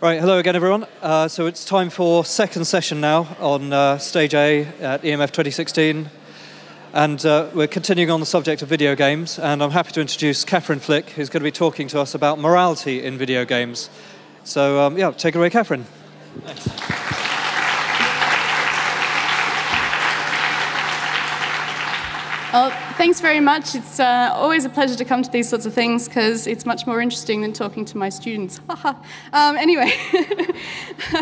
Right, hello again, everyone. Uh, so it's time for second session now on uh, Stage A at EMF 2016. And uh, we're continuing on the subject of video games. And I'm happy to introduce Catherine Flick, who's going to be talking to us about morality in video games. So, um, yeah, take it away, Catherine. Thanks. Thanks very much. It's uh, always a pleasure to come to these sorts of things because it's much more interesting than talking to my students. um, anyway,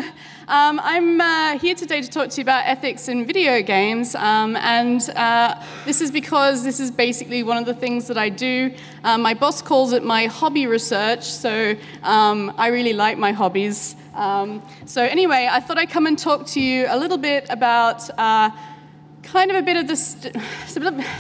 um, I'm uh, here today to talk to you about ethics in video games, um, and uh, this is because this is basically one of the things that I do. Uh, my boss calls it my hobby research, so um, I really like my hobbies. Um, so anyway, I thought I'd come and talk to you a little bit about uh, kind of a bit of the st-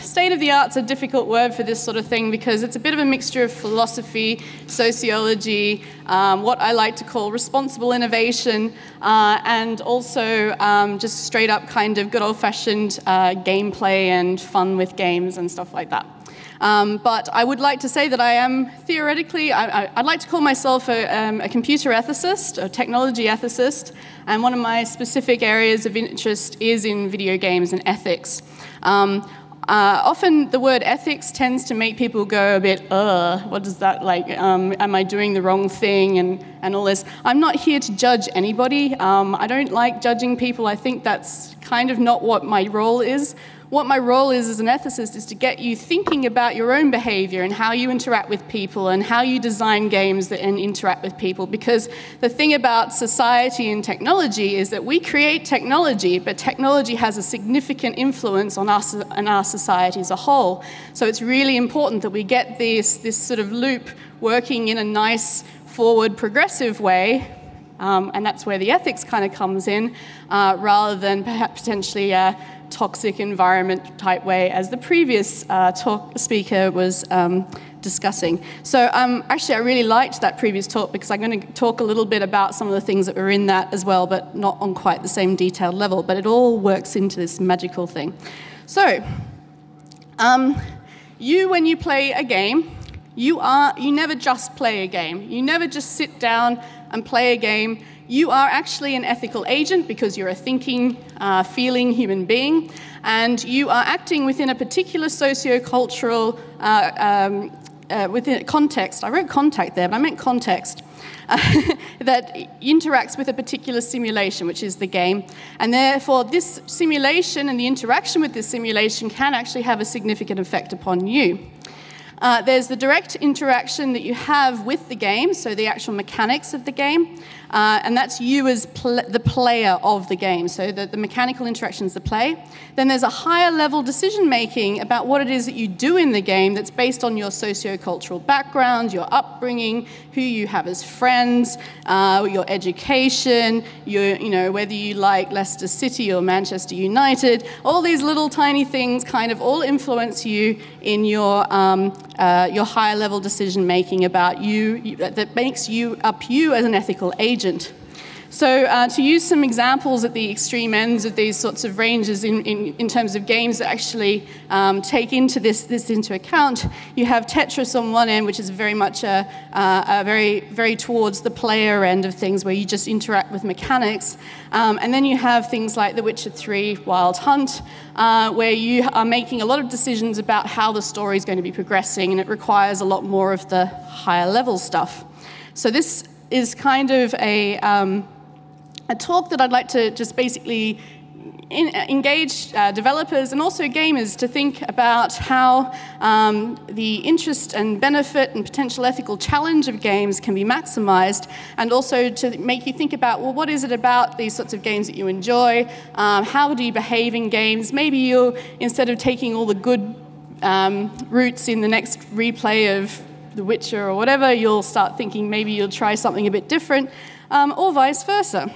state of the art's a difficult word for this sort of thing because it's a bit of a mixture of philosophy, sociology, um, what I like to call responsible innovation, uh, and also um, just straight up kind of good old fashioned uh, gameplay and fun with games and stuff like that. Um, but I would like to say that I am theoretically, I, would like to call myself a, um, a, computer ethicist, a technology ethicist, and one of my specific areas of interest is in video games and ethics. Um, uh, often the word ethics tends to make people go a bit, uh, what does that like? Um, am I doing the wrong thing? And, and all this. I'm not here to judge anybody. Um, I don't like judging people. I think that's kind of not what my role is what my role is as an ethicist is to get you thinking about your own behavior and how you interact with people and how you design games that, and interact with people. Because the thing about society and technology is that we create technology, but technology has a significant influence on us and our society as a whole. So it's really important that we get this, this sort of loop working in a nice, forward, progressive way um, and that's where the ethics kind of comes in, uh, rather than perhaps potentially uh, toxic environment type way, as the previous uh, talk speaker was um, discussing. So, um, actually, I really liked that previous talk because I'm going to talk a little bit about some of the things that were in that as well, but not on quite the same detailed level. But it all works into this magical thing. So, um, you, when you play a game, you, are, you never just play a game. You never just sit down and play a game you are actually an ethical agent because you're a thinking, uh, feeling human being, and you are acting within a particular socio-cultural uh, um, uh, within context. I wrote contact there, but I meant context. that interacts with a particular simulation, which is the game. And therefore, this simulation and the interaction with this simulation can actually have a significant effect upon you. Uh, there's the direct interaction that you have with the game, so the actual mechanics of the game. Uh, and that's you as pl- the player of the game. So the, the mechanical interactions, the play. Then there's a higher level decision making about what it is that you do in the game that's based on your socio-cultural background, your upbringing, who you have as friends, uh, your education, your, you know, whether you like Leicester City or Manchester United. All these little tiny things kind of all influence you in your, um, uh, your higher level decision making about you, that makes you up you as an ethical agent agent. So, uh, to use some examples at the extreme ends of these sorts of ranges in, in, in terms of games that actually um, take into this, this into account, you have Tetris on one end, which is very much a, uh, a very, very towards the player end of things where you just interact with mechanics. Um, and then you have things like The Witcher 3 Wild Hunt, uh, where you are making a lot of decisions about how the story is going to be progressing, and it requires a lot more of the higher level stuff. So, this is kind of a, um, a talk that I'd like to just basically in, engage uh, developers and also gamers to think about how um, the interest and benefit and potential ethical challenge of games can be maximized, and also to make you think about well, what is it about these sorts of games that you enjoy? Um, how do you behave in games? Maybe you, instead of taking all the good um, routes in the next replay of the Witcher or whatever, you'll start thinking maybe you'll try something a bit different, um, or vice versa.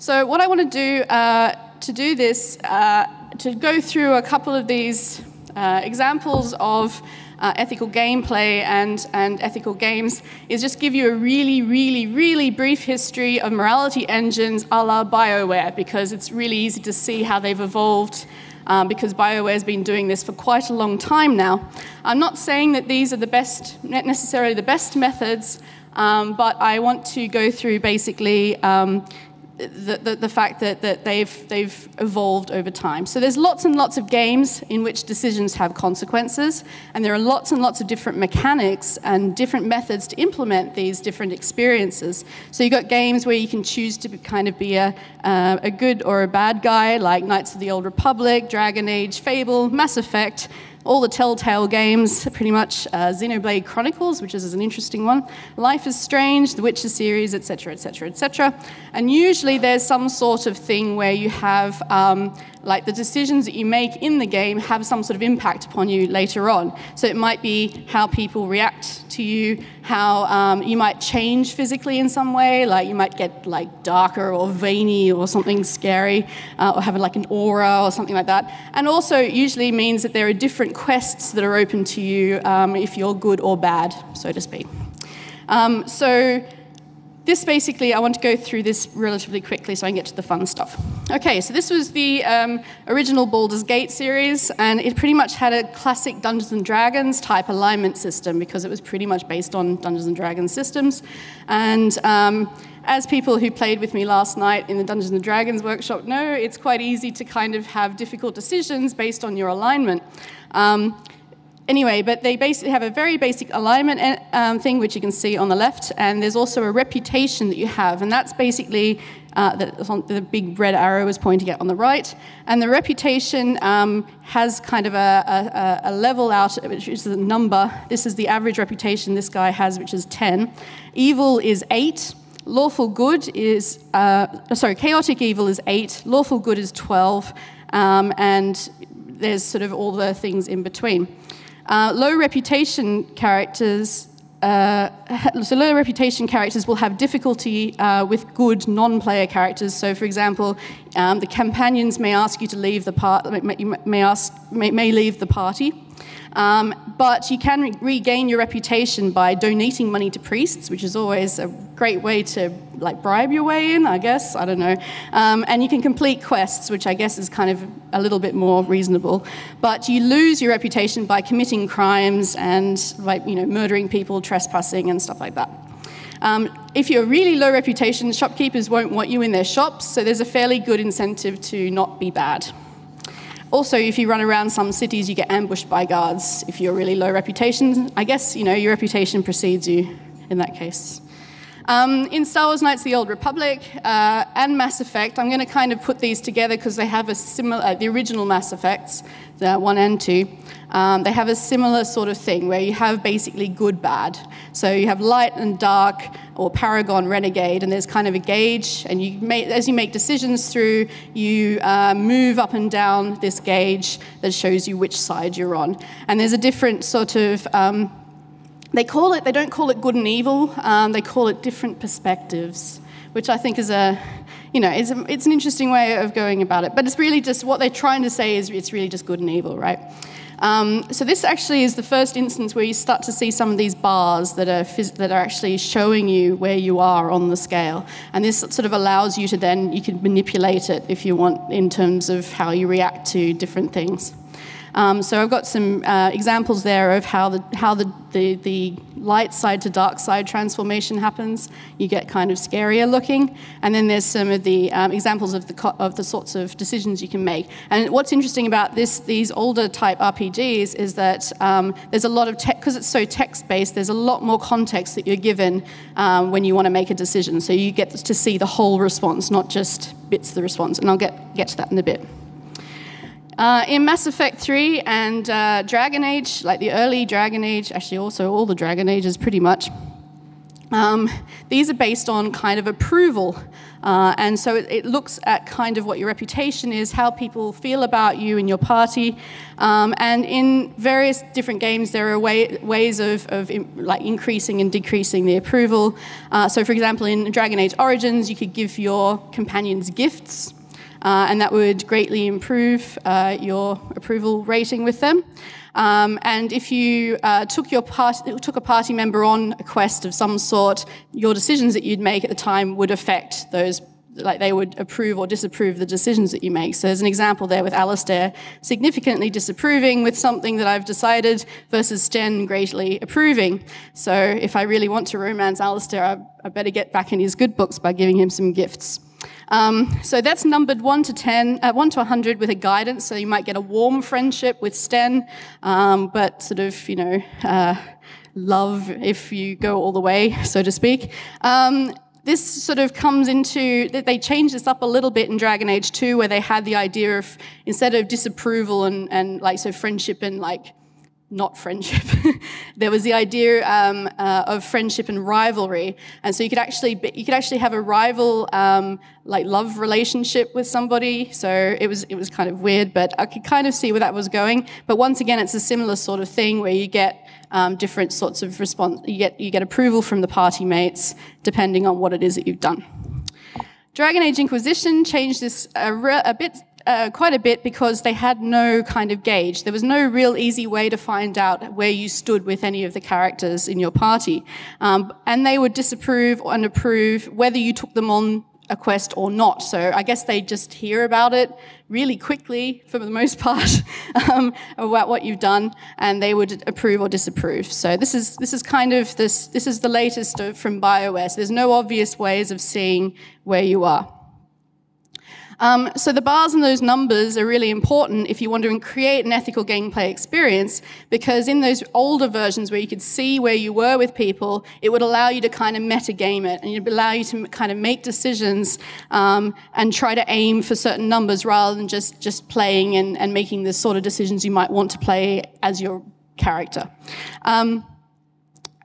So, what I want to do uh, to do this, uh, to go through a couple of these uh, examples of uh, ethical gameplay and, and ethical games is just give you a really, really, really brief history of morality engines a la BioWare because it's really easy to see how they've evolved um, because BioWare has been doing this for quite a long time now. I'm not saying that these are the best, necessarily the best methods, Um, but I want to go through basically um, the, the, the, fact that, that they've, they've evolved over time. So there's lots and lots of games in which decisions have consequences, and there are lots and lots of different mechanics and different methods to implement these different experiences. So you've got games where you can choose to be, kind of be a, uh, a good or a bad guy, like Knights of the Old Republic, Dragon Age, Fable, Mass Effect, all the Telltale games, pretty much. Uh, Xenoblade Chronicles, which is an interesting one. Life is Strange, The Witcher series, etc., etc., etc. And usually there's some sort of thing where you have um, like the decisions that you make in the game have some sort of impact upon you later on. So it might be how people react to you, how um, you might change physically in some way, like you might get like darker or veiny or something scary, uh, or have like an aura or something like that. And also usually means that there are different quests that are open to you um, if you're good or bad, so to speak. Um, so this basically, I want to go through this relatively quickly so I can get to the fun stuff. Okay, so this was the um, original Baldur's Gate series, and it pretty much had a classic Dungeons and Dragons type alignment system because it was pretty much based on Dungeons and Dragons systems. And um, as people who played with me last night in the Dungeons and Dragons workshop know, it's quite easy to kind of have difficult decisions based on your alignment. Um, Anyway, but they basically have a very basic alignment eh, um, thing, which you can see on the left, and there's also a reputation that you have, and that's basically uh, the, the, big red arrow is pointing at on the right. And the reputation um, has kind of a, a, a, level out, which is a number. This is the average reputation this guy has, which is 10. Evil is 8. Lawful good is, uh, sorry, chaotic evil is 8. Lawful good is 12. Um, and there's sort of all the things in between. Uh, low reputation characters, uh, so low reputation characters will have difficulty uh, with good non-player characters. So, for example, um, the companions may ask you to leave the part, may, may, ask, may, may leave the party. Um, but you can re- regain your reputation by donating money to priests, which is always a great way to like bribe your way in, I guess. I don't know. Um, and you can complete quests, which I guess is kind of a little bit more reasonable. But you lose your reputation by committing crimes and like you know murdering people, trespassing, and stuff like that. Um, if you're really low reputation, shopkeepers won't want you in their shops, so there's a fairly good incentive to not be bad. Also, if you run around some cities, you get ambushed by guards. If you're really low reputation, I guess you know your reputation precedes you in that case. Um, in Star Wars Knights of the Old Republic uh, and Mass Effect, I'm going to kind of put these together because they have a similar, uh, the original Mass Effects, the one and two, um, they have a similar sort of thing where you have basically good, bad. So you have light and dark, or paragon, renegade, and there's kind of a gauge. And you as you make decisions through, you uh, move up and down this gauge that shows you which side you're on. And there's a different sort of um, they call it. They don't call it good and evil. Um, they call it different perspectives, which I think is a you know, it's, a, it's an interesting way of going about it. But it's really just what they're trying to say is it's really just good and evil, right? Um, so this actually is the first instance where you start to see some of these bars that are, that are actually showing you where you are on the scale. And this sort of allows you to then, you can manipulate it if you want in terms of how you react to different things. Um, so I've got some uh, examples there of how the how the, the, the light side to dark side transformation happens. You get kind of scarier looking, and then there's some of the um, examples of the of the sorts of decisions you can make. And what's interesting about this these older type RPGs is that um, there's a lot of tech because it's so text based. There's a lot more context that you're given um, when you want to make a decision. So you get to see the whole response, not just bits of the response. And I'll get get to that in a bit. Uh, in Mass Effect 3 and uh, Dragon Age, like the early Dragon Age, actually also all the Dragon Ages pretty much, um, these are based on kind of approval. Uh, and so it, it, looks at kind of what your reputation is, how people feel about you and your party. Um, and in various different games, there are way, ways of, of in, like increasing and decreasing the approval. Uh, so, for example, in Dragon Age Origins, you could give your companions gifts uh, and that would greatly improve uh, your approval rating with them. Um, and if you uh, took, your part, took a party member on a quest of some sort, your decisions that you'd make at the time would affect those like they would approve or disapprove the decisions that you make. So there's an example there with Alistair significantly disapproving with something that I've decided versus Sten greatly approving. So if I really want to romance Alistair, I, I better get back in his good books by giving him some gifts. Um, so that's numbered 1 to 10, uh, 1 to 100 with a guidance. So you might get a warm friendship with Sten, um, but sort of, you know, uh, love if you go all the way, so to speak. Um, this sort of comes into they changed this up a little bit in Dragon Age 2, where they had the idea of instead of disapproval and, and like so friendship and like not friendship. there was the idea um, uh, of friendship and rivalry, and so you could actually be, you could actually have a rival um, like love relationship with somebody. So it was it was kind of weird, but I could kind of see where that was going. But once again, it's a similar sort of thing where you get um, different sorts of response. You get you get approval from the party mates depending on what it is that you've done. Dragon Age Inquisition changed this a, a bit uh, quite a bit because they had no kind of gauge. There was no real easy way to find out where you stood with any of the characters in your party. Um, and they would disapprove and approve whether you took them on a quest or not. So I guess they just hear about it really quickly, for the most part, um, about what you've done, and they would approve or disapprove. So this is this is kind of this this is the latest from Bioware. So there's no obvious ways of seeing where you are. Um, so the bars and those numbers are really important if you want to create an ethical gameplay experience, because in those older versions where you could see where you were with people, it would allow you to kind of metagame it, and it would allow you to kind of make decisions um, and try to aim for certain numbers rather than just, just playing and, and making the sort of decisions you might want to play as your character. Um,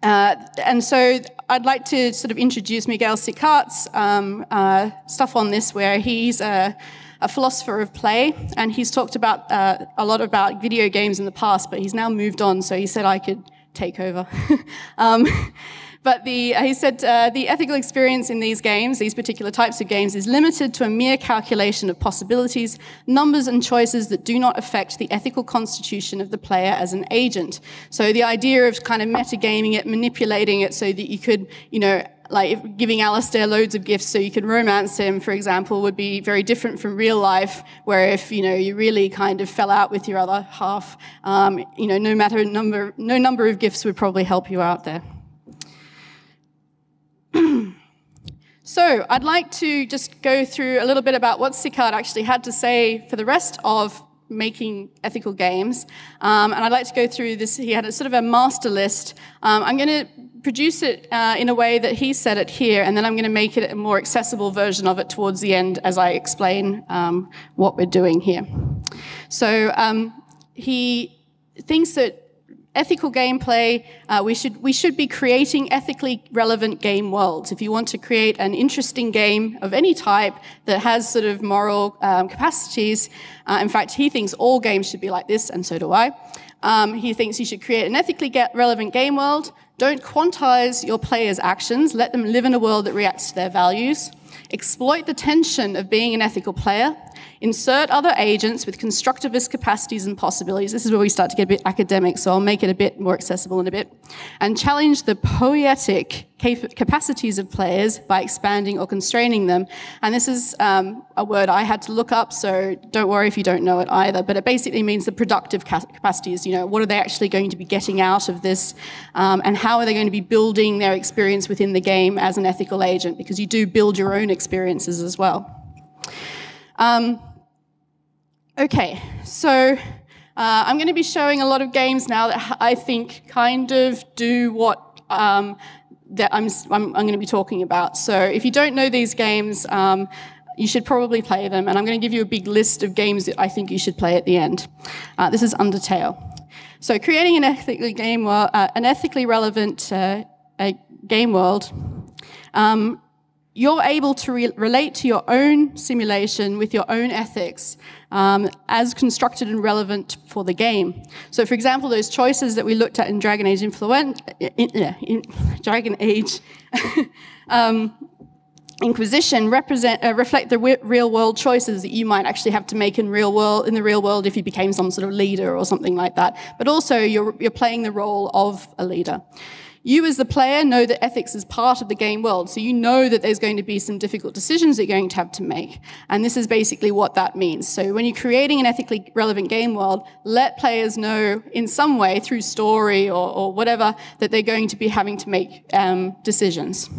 uh, and so I'd like to sort of introduce Miguel Sicart's um, uh, stuff on this, where he's a, a, philosopher of play, and he's talked about uh, a lot about video games in the past, but he's now moved on, so he said I could take over. um, but the, he said uh, the ethical experience in these games, these particular types of games, is limited to a mere calculation of possibilities, numbers, and choices that do not affect the ethical constitution of the player as an agent. So the idea of kind of metagaming it, manipulating it so that you could, you know, like giving Alistair loads of gifts so you can romance him, for example, would be very different from real life, where if you know you really kind of fell out with your other half, um, you know, no matter number, no number of gifts would probably help you out there. So I'd like to just go through a little bit about what Sicart actually had to say for the rest of making ethical games. Um, and I'd like to go through this. He had a sort of a master list. Um, I'm going to produce it uh, in a way that he said it here, and then I'm going to make it a more accessible version of it towards the end as I explain um, what we're doing here. So um, he thinks that ethical gameplay, uh, we, should, we should be creating ethically relevant game worlds. If you want to create an interesting game of any type that has sort of moral um, capacities, uh, in fact, he thinks all games should be like this, and so do I. Um, he thinks you should create an ethically relevant game world. Don't quantize your players' actions. Let them live in a world that reacts to their values. Exploit the tension of being an ethical player. Insert other agents with constructivist capacities and possibilities. This is where we start to get a bit academic, so I'll make it a bit more accessible in a bit. And challenge the poietic capacities of players by expanding or constraining them. And this is um, a word I had to look up, so don't worry if you don't know it either. But it basically means the productive capacities. You know, what are they actually going to be getting out of this, um, and how are they going to be building their experience within the game as an ethical agent? Because you do build your own experiences as well. Um, okay, so uh, I'm going to be showing a lot of games now that I think kind of do what um, that I'm, I'm, I'm, going to be talking about. So if you don't know these games, um, you should probably play them, and I'm going to give you a big list of games that I think you should play at the end. Uh, this is Undertale. So creating an ethically game uh, an ethically relevant uh, game world um, you're able to re- relate to your own simulation with your own ethics um, as constructed and relevant for the game. So, for example, those choices that we looked at in Dragon Age Influent, in, in Dragon Age um, Inquisition represent uh, reflect the real world choices that you might actually have to make in real world in the real world if you became some sort of leader or something like that. But also, you're you're playing the role of a leader. You, as the player, know that ethics is part of the game world, so you know that there's going to be some difficult decisions that you're going to have to make. And this is basically what that means. So when you're creating an ethically relevant game world, let players know in some way, through story or, or whatever, that they're going to be having to make um, decisions.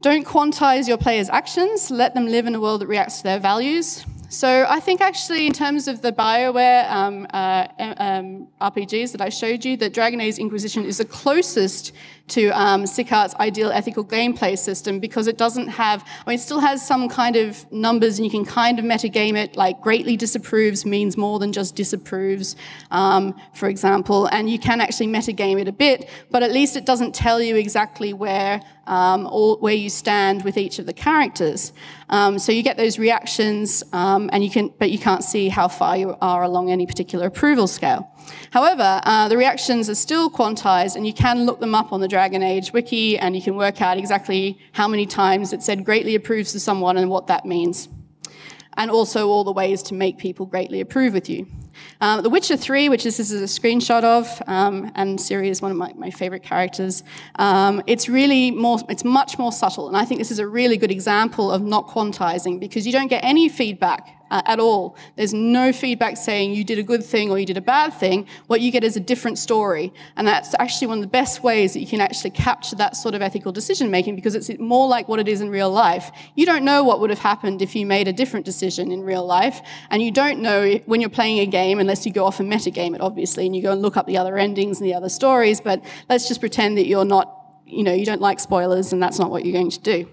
Don't quantize your players' actions, let them live in a world that reacts to their values. So I think actually, in terms of the Bioware um, uh, um, RPGs that I showed you, that Dragon Age Inquisition is the closest to um, Sicart's ideal ethical gameplay system because it doesn't have, I mean, it still has some kind of numbers and you can kind of metagame it, like greatly disapproves means more than just disapproves, um, for example, and you can actually metagame it a bit, but at least it doesn't tell you exactly where um, or where you stand with each of the characters. Um, so you get those reactions, um, and you can, but you can't see how far you are along any particular approval scale. However, uh, the reactions are still quantized, and you can look them up on the Dragon Age wiki, and you can work out exactly how many times it said greatly approves to someone and what that means. And also all the ways to make people greatly approve with you. Um, the Witcher 3, which this is a screenshot of, um, and Ciri is one of my, my favorite characters, um, it's really more, it's much more subtle. And I think this is a really good example of not quantizing because you don't get any feedback uh, at all. There's no feedback saying you did a good thing or you did a bad thing. What you get is a different story. And that's actually one of the best ways that you can actually capture that sort of ethical decision making because it's more like what it is in real life. You don't know what would have happened if you made a different decision in real life. And you don't know when you're playing a game, unless you go off and metagame it, obviously, and you go and look up the other endings and the other stories. But let's just pretend that you're not, you know, you don't like spoilers and that's not what you're going to do.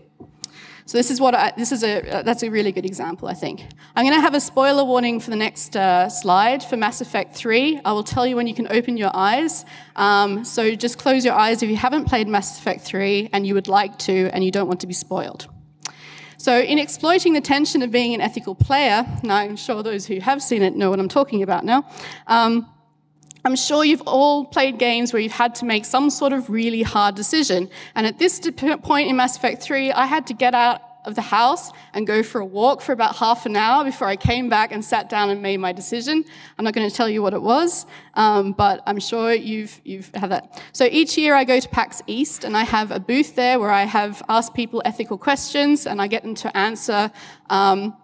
So this is what I, this is a that's a really good example, I think. I'm going to have a spoiler warning for the next uh, slide for Mass Effect 3. I will tell you when you can open your eyes. Um, so just close your eyes if you haven't played Mass Effect 3 and you would like to and you don't want to be spoiled. So in exploiting the tension of being an ethical player, and I'm sure those who have seen it know what I'm talking about now. Um, I'm sure you've all played games where you've had to make some sort of really hard decision. And at this point in Mass Effect 3, I had to get out of the house and go for a walk for about half an hour before I came back and sat down and made my decision. I'm not going to tell you what it was, um, but I'm sure you've, you've had that. So each year I go to PAX East and I have a booth there where I have asked people ethical questions and I get them to answer um,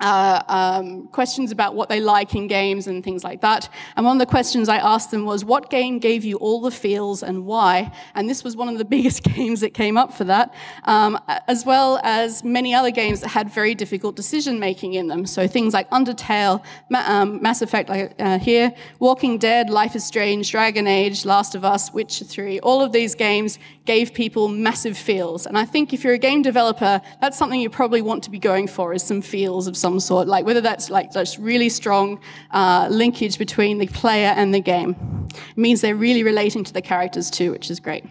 uh, um, questions about what they like in games and things like that. And one of the questions I asked them was, what game gave you all the feels and why? And this was one of the biggest games that came up for that, um, as well as many other games that had very difficult decision making in them. So things like Undertale, Ma um, Mass Effect like, uh, here, Walking Dead, Life is Strange, Dragon Age, Last of Us, Witcher 3, all of these games gave people massive feels. And I think if you're a game developer, that's something you probably want to be going for is some feels of some sort, like whether that's like just really strong uh, linkage between the player and the game. It means they're really relating to the characters too, which is great.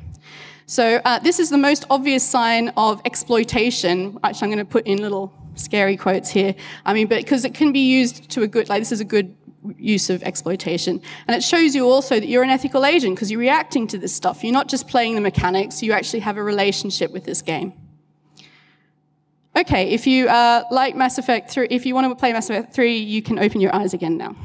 So uh, this is the most obvious sign of exploitation. Actually, I'm going to put in little scary quotes here. I mean, but because it can be used to a good, like this is a good use of exploitation. And it shows you also that you're an ethical agent because you're reacting to this stuff. You're not just playing the mechanics, you actually have a relationship with this game. Okay, if you uh, like Mass Effect 3, if you want to play Mass Effect 3, you can open your eyes again now.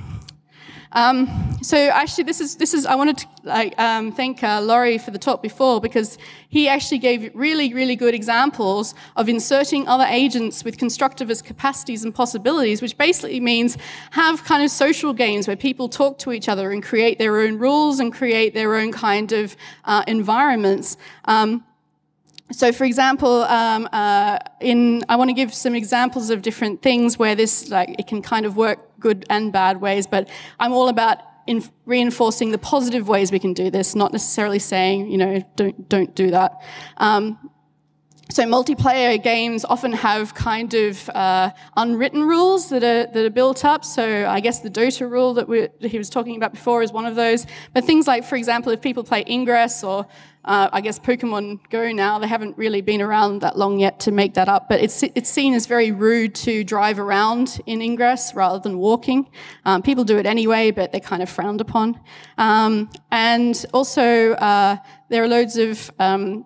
Um, so actually, this is this is I wanted to like, um, thank uh, Laurie for the talk before because he actually gave really really good examples of inserting other agents with constructivist capacities and possibilities, which basically means have kind of social games where people talk to each other and create their own rules and create their own kind of uh, environments. Um, so, for example, um, uh, in I want to give some examples of different things where this, like, it can kind of work good and bad ways. But I'm all about reinforcing the positive ways we can do this, not necessarily saying, you know, don't don't do that. Um, so multiplayer games often have kind of uh, unwritten rules that are that are built up. So I guess the Dota rule that, we, that he was talking about before is one of those. But things like, for example, if people play Ingress or uh, I guess Pokemon Go now, they haven't really been around that long yet to make that up, but it's, it's seen as very rude to drive around in Ingress rather than walking. Um, people do it anyway, but they're kind of frowned upon. Um, and also, uh, there are loads of um,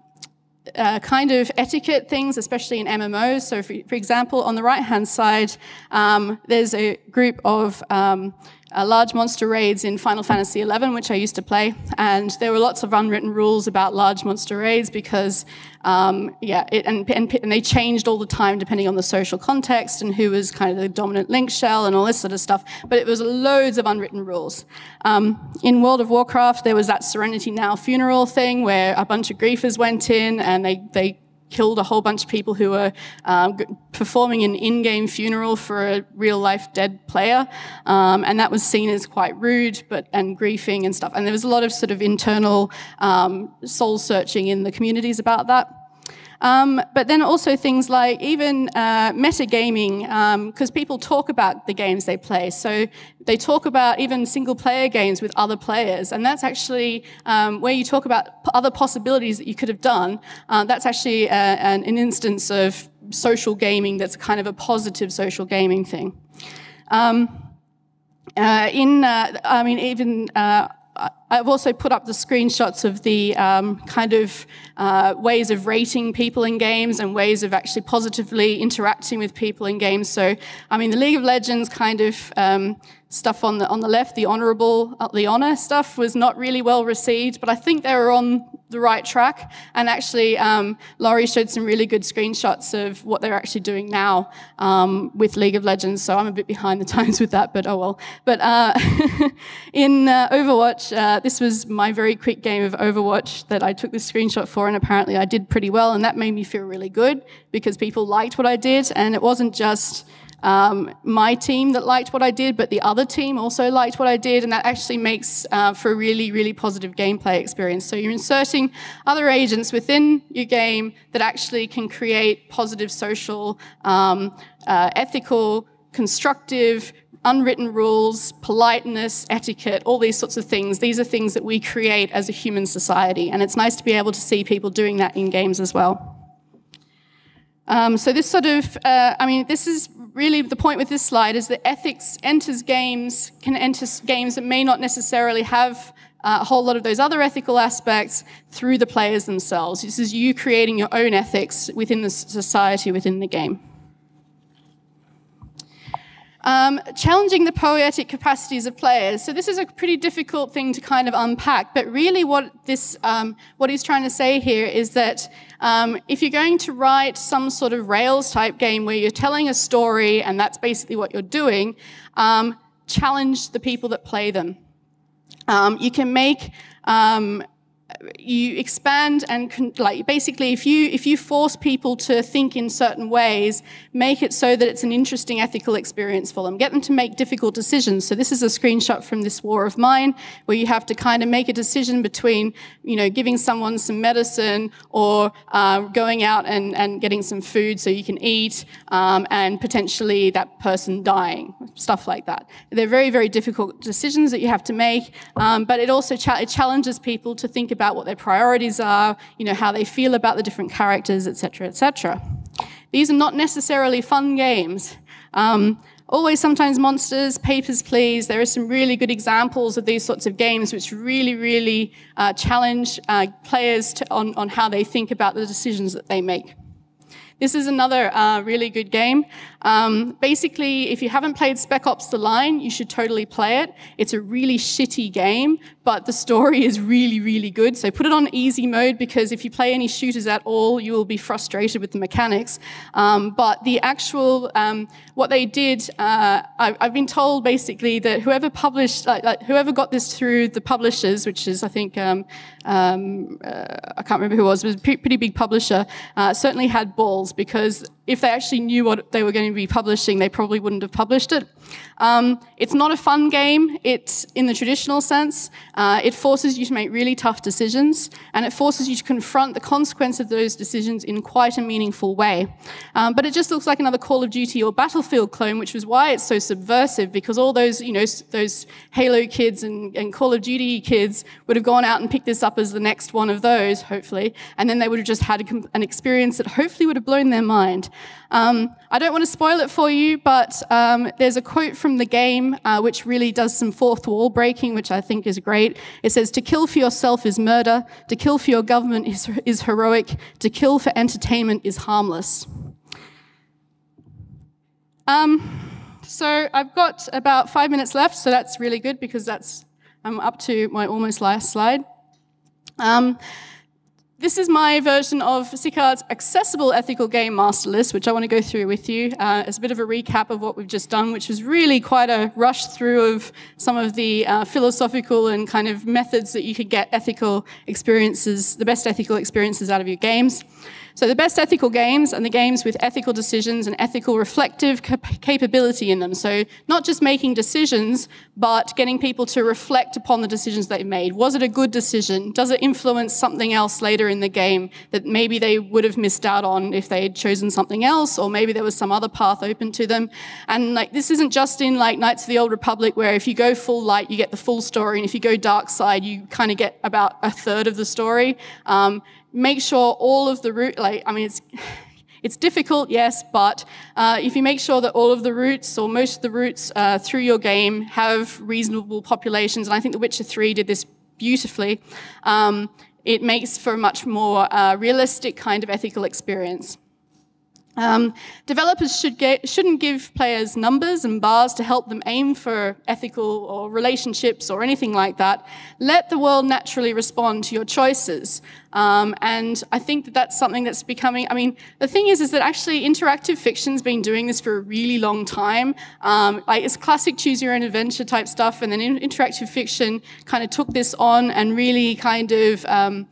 uh, kind of etiquette things, especially in MMOs. So, for, for example, on the right hand side, um, there's a group of um, uh, large monster raids in Final Fantasy XI, which I used to play, and there were lots of unwritten rules about large monster raids because, um, yeah, it, and, and, and, they changed all the time depending on the social context and who was kind of the dominant link shell and all this sort of stuff. But it was loads of unwritten rules. Um, in World of Warcraft, there was that Serenity Now funeral thing where a bunch of griefers went in and they they killed a whole bunch of people who were um, performing an in-game funeral for a real-life dead player, um, and that was seen as quite rude, but and griefing and stuff. And there was a lot of sort of internal um, soul searching in the communities about that. Um, but then also things like even uh, metagaming, because um, people talk about the games they play. So they talk about even single player games with other players, and that's actually um, where you talk about other possibilities that you could have done. Uh, that's actually uh, an, an, instance of social gaming that's kind of a positive social gaming thing. Um, uh, in, uh, I mean, even uh, I've also put up the screenshots of the um, kind of uh, ways of rating people in games and ways of actually positively interacting with people in games. So, I mean, the League of Legends kind of um, stuff on the on the left, the honourable, uh, the honour stuff, was not really well received, but I think they were on the right track. And actually, um, Laurie showed some really good screenshots of what they're actually doing now um, with League of Legends. So I'm a bit behind the times with that, but oh well. But uh, in uh, Overwatch, uh, this was my very quick game of Overwatch that I took this screenshot for, and apparently I did pretty well, and that made me feel really good because people liked what I did, and it wasn't just um, my team that liked what I did, but the other team also liked what I did, and that actually makes uh, for a really, really positive gameplay experience. So you're inserting other agents within your game that actually can create positive social, um, uh, ethical, constructive, unwritten rules, politeness, etiquette, all these sorts of things. These are things that we create as a human society, and it's nice to be able to see people doing that in games as well. Um, so this sort of, uh, I mean, this is really the point with this slide is that ethics enters games, can enter games that may not necessarily have uh, a whole lot of those other ethical aspects through the players themselves. This is you creating your own ethics within the society, within the game. Um, challenging the poetic capacities of players. So this is a pretty difficult thing to kind of unpack, but really what this, um, what he's trying to say here is that um, if you're going to write some sort of Rails type game where you're telling a story and that's basically what you're doing, um, challenge the people that play them. Um, you can make um, you expand and like basically if you if you force people to think in certain ways make it so that it's an interesting ethical experience for them. Get them to make difficult decisions. So this is a screenshot from this war of mine where you have to kind of make a decision between you know giving someone some medicine or uh, going out and, and getting some food so you can eat um, and potentially that person dying stuff like that. They're very very difficult decisions that you have to make um, but it also cha- it challenges people to think about what their priorities are, you know, how they feel about the different characters, etc., etc. These are not necessarily fun games. Um, always sometimes monsters, papers, please. There are some really good examples of these sorts of games which really, really uh, challenge uh, players to, on, on how they think about the decisions that they make. This is another uh, really good game. Um, basically, if you haven't played Spec Ops The Line, you should totally play it. It's a really shitty game, but the story is really, really good. So put it on easy mode because if you play any shooters at all, you will be frustrated with the mechanics. Um, but the actual, um, what they did, uh, I, have been told basically that whoever published, like, like, whoever got this through the publishers, which is I think um, um, uh, I can't remember who it was, it was a pretty big publisher, uh, certainly had balls because if they actually knew what they were going to be publishing, they probably wouldn't have published it. Um, it's not a fun game. It's in the traditional sense. Uh, it forces you to make really tough decisions, and it forces you to confront the consequence of those decisions in quite a meaningful way. Um, but it just looks like another Call of Duty or Battlefield clone, which is why it's so subversive. Because all those, you know, those Halo kids and, and Call of Duty kids would have gone out and picked this up as the next one of those, hopefully, and then they would have just had an experience that hopefully would have blown blown their mind. Um, I don't want to spoil it for you, but um, there's a quote from the game uh, which really does some fourth wall breaking, which I think is great. It says, To kill for yourself is murder, to kill for your government is, is heroic, to kill for entertainment is harmless. Um, so I've got about five minutes left, so that's really good because that's I'm up to my almost last slide. Um, this is my version of Sicart's accessible ethical game master list, which I want to go through with you uh, as a bit of a recap of what we've just done, which was really quite a rush through of some of the uh, philosophical and kind of methods that you could get ethical experiences, the best ethical experiences out of your games. So the best ethical games and the games with ethical decisions and ethical reflective cap capability in them. So not just making decisions, but getting people to reflect upon the decisions they've made. Was it a good decision? Does it influence something else later in the game that maybe they would have missed out on if they had chosen something else, or maybe there was some other path open to them? And like this isn't just in like Knights of the Old Republic, where if you go full light, you get the full story, and if you go dark side, you kind of get about a third of the story. Um, make sure all of the route, like, I mean, it's, it's difficult, yes, but uh, if you make sure that all of the routes or most of the routes uh, through your game have reasonable populations, and I think The Witcher 3 did this beautifully, um, it makes for a much more uh, realistic kind of ethical experience. Um, developers should get, shouldn't give players numbers and bars to help them aim for ethical or relationships or anything like that. Let the world naturally respond to your choices. Um, and I think that that's something that's becoming, I mean, the thing is, is that actually interactive fiction's been doing this for a really long time. Um, like it's classic choose your own adventure type stuff. And then interactive fiction kind of took this on and really kind of, um,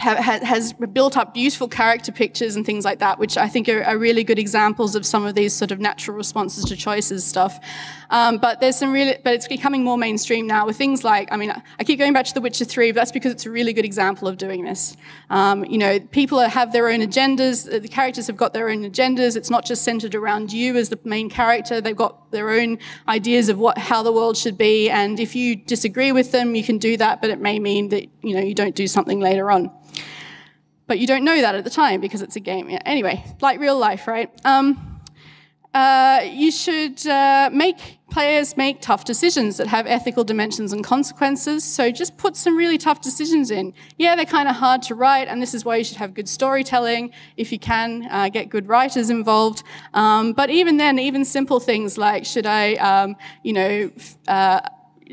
has built up beautiful character pictures and things like that, which I think are, are, really good examples of some of these sort of natural responses to choices stuff. Um, but there's some really, but it's becoming more mainstream now with things like, I mean, I keep going back to The Witcher 3, but that's because it's a really good example of doing this. Um, you know, people have their own agendas, the characters have got their own agendas. It's not just centered around you as the main character. They've got their own ideas of what, how the world should be. And if you disagree with them, you can do that, but it may mean that, you know, you don't do something later on but you don't know that at the time because it's a game. Yeah. Anyway, like real life, right? Um, uh, you should uh, make players make tough decisions that have ethical dimensions and consequences. So just put some really tough decisions in. Yeah, they're kind of hard to write, and this is why you should have good storytelling. If you can, uh, get good writers involved. Um, but even then, even simple things like should I, um, you know, uh,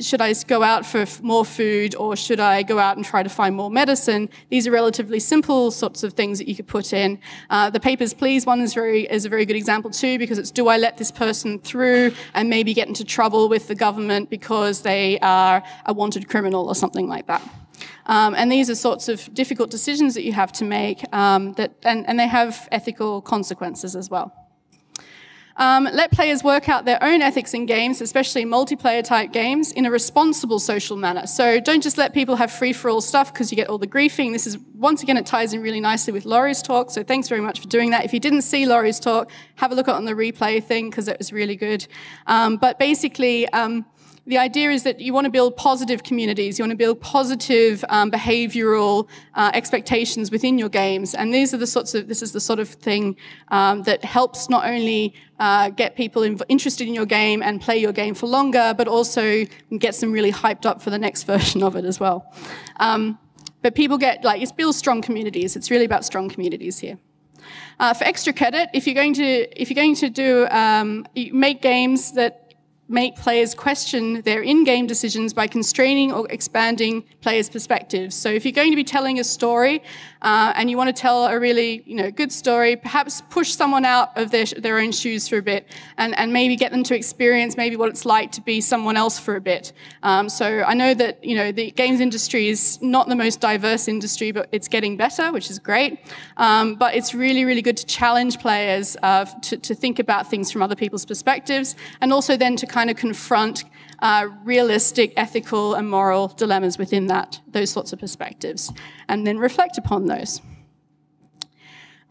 should I go out for more food or should I go out and try to find more medicine? These are relatively simple sorts of things that you could put in. Uh, the Papers, Please one is, very, is a very good example too because it's do I let this person through and maybe get into trouble with the government because they are a wanted criminal or something like that. Um, and these are sorts of difficult decisions that you have to make um, that, and, and they have ethical consequences as well. Um, let players work out their own ethics in games, especially multiplayer type games, in a responsible social manner. So don't just let people have free for all stuff because you get all the griefing. This is, once again, it ties in really nicely with Laurie's talk. So thanks very much for doing that. If you didn't see Laurie's talk, have a look on the replay thing because it was really good. Um, but basically, um, the idea is that you want to build positive communities, you want to build positive um, behavioral uh, expectations within your games. And these are the sorts of, this is the sort of thing um, that helps not only uh, get people in, interested in your game and play your game for longer, but also gets them really hyped up for the next version of it as well. Um, but people get, like, it's build strong communities. It's really about strong communities here. Uh, for extra credit, if you're going to if you're going to do um, make games that make players question their in-game decisions by constraining or expanding players' perspectives. So if you're going to be telling a story uh, and you want to tell a really you know, good story, perhaps push someone out of their, their own shoes for a bit and, and maybe get them to experience maybe what it's like to be someone else for a bit. Um, so I know that you know, the games industry is not the most diverse industry, but it's getting better, which is great. Um, but it's really, really good to challenge players uh, to, to think about things from other people's perspectives and also then to kind of confront uh, realistic ethical and moral dilemmas within that, those sorts of perspectives, and then reflect upon those.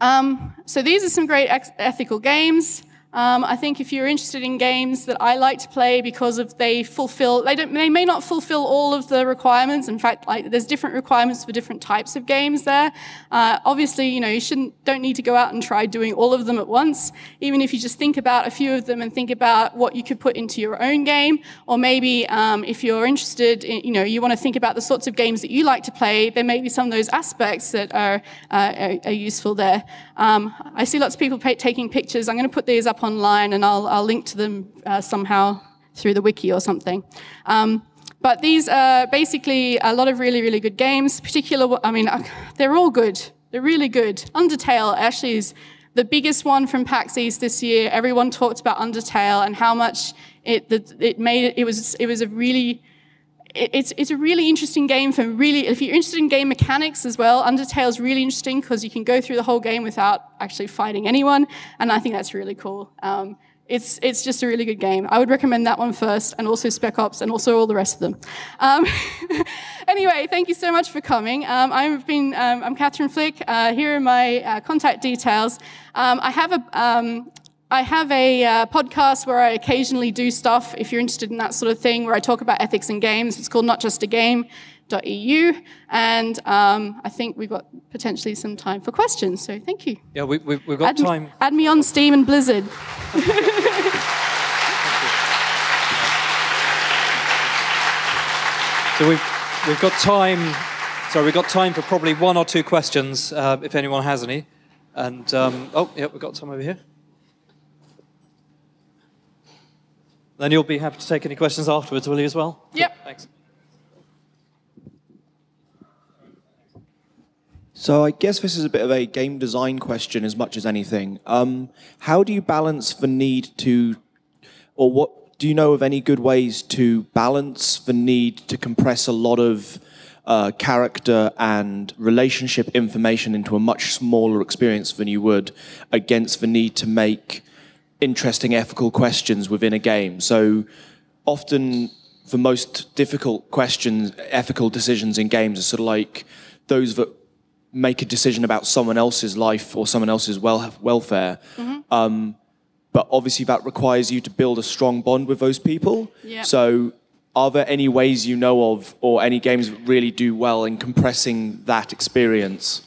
Um, so these are some great ethical games. Um, I think if you're interested in games that I like to play because of they fulfill, they, don't, they may not fulfill all of the requirements. In fact, like there's different requirements for different types of games there. Uh, obviously, you know you shouldn't don't need to go out and try doing all of them at once. Even if you just think about a few of them and think about what you could put into your own game, or maybe um, if you're interested, in, you know, you want to think about the sorts of games that you like to play. There may be some of those aspects that are uh, are, are, useful there. Um, I see lots of people pay, taking pictures. I'm going to put these up online and I'll, I'll link to them uh, somehow through the wiki or something. Um, but these are basically a lot of really, really good games. Particular, I mean, they're all good. They're really good. Undertale actually is the biggest one from PAX East this year. Everyone talked about Undertale and how much it, it made it was, it was a really it's, it's a really interesting game for really, if you're interested in game mechanics as well, Undertale is really interesting because you can go through the whole game without actually fighting anyone, and I think that's really cool. Um, it's, it's just a really good game. I would recommend that one first, and also Spec Ops, and also all the rest of them. Um, anyway, thank you so much for coming. Um, I've been, um, I'm Catherine Flick. Uh, here are my uh, contact details. Um, I have a, um, I have a uh, podcast where I occasionally do stuff, if you're interested in that sort of thing, where I talk about ethics in games. It's called Not Just a Game.eu. And um, I think we've got potentially some time for questions. So thank you. Yeah, we, we, have got add time. Me, add me on Steam and Blizzard. so we've, we've got time. So we've got time for probably one or two questions, uh, if anyone has any. And um, oh, yeah, we've got some over here. Then you'll be happy to take any questions afterwards, will you, as well? Yep. Thanks. So I guess this is a bit of a game design question as much as anything. Um, how do you balance the need to, or what do you know of any good ways to balance the need to compress a lot of uh, character and relationship information into a much smaller experience than you would against the need to make interesting ethical questions within a game. So often the most difficult questions, ethical decisions in games are sort of like those that make a decision about someone else's life or someone else's wel- welfare. Mm-hmm. Um, but obviously that requires you to build a strong bond with those people. Yeah. So are there any ways you know of or any games that really do well in compressing that experience?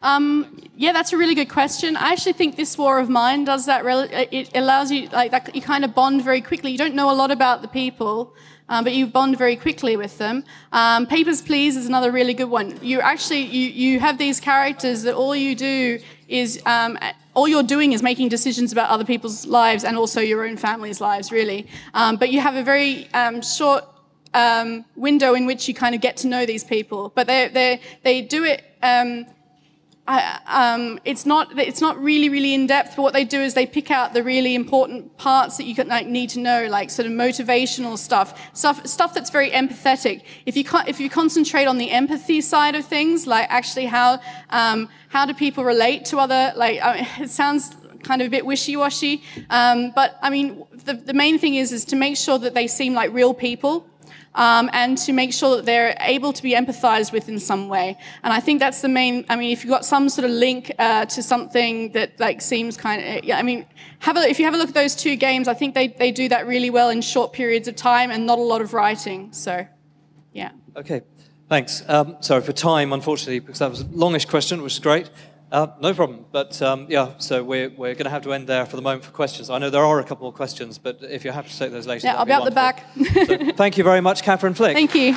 Um, yeah, that's a really good question. I actually think this War of Mine does that. it allows you like that. You kind of bond very quickly. You don't know a lot about the people, um, but you bond very quickly with them. Um, Papers Please is another really good one. You actually you you have these characters that all you do is um, all you're doing is making decisions about other people's lives and also your own family's lives, really. Um, but you have a very um, short window in which you kind of get to know these people. But they they they do it. Um, Um, it's not it's not really really in depth. But what they do is they pick out the really important parts that you could like, need to know, like sort of motivational stuff, stuff stuff that's very empathetic. If you if you concentrate on the empathy side of things, like actually how um, how do people relate to other like I mean, it sounds kind of a bit wishy-washy, um, but I mean the, the main thing is is to make sure that they seem like real people um, and to make sure that they're able to be empathized with in some way. And I think that's the main. I mean, if you've got some sort of link uh, to something that like seems kind of, yeah, I mean, have a, if you have a look at those two games, I think they, they do that really well in short periods of time and not a lot of writing. So, yeah. Okay. Thanks. Um, sorry for time, unfortunately, because that was a longish question, which is great. Uh, no problem. But um, yeah, so we're, we're going to have to end there for the moment for questions. I know there are a couple more questions, but if you're happy to take those later, yeah, I'll be, out the back. so thank you very much, Catherine Flick. Thank you.